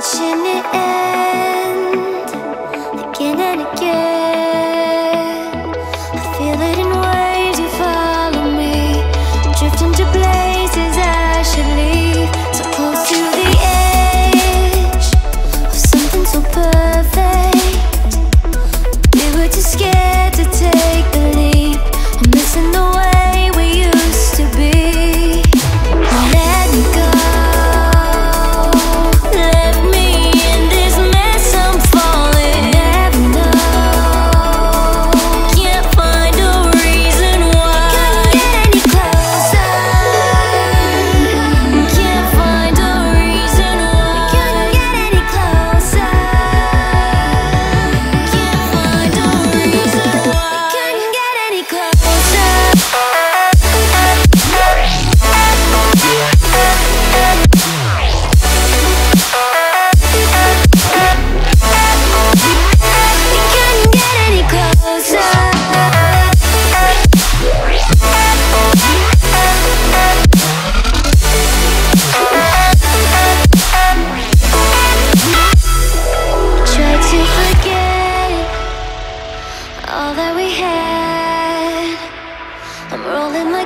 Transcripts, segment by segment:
watching it end again and again.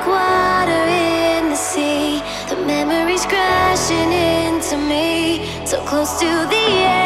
like water in the sea. The memories crashing into me, so close to the edge.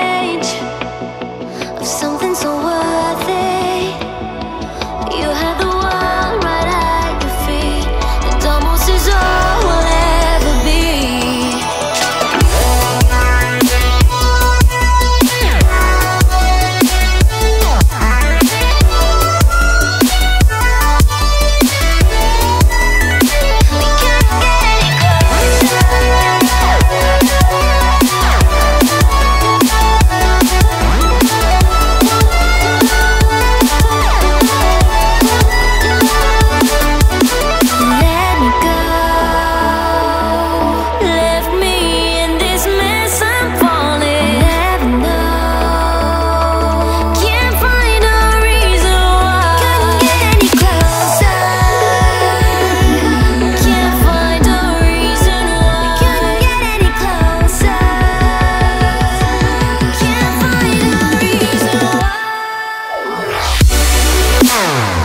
Bye.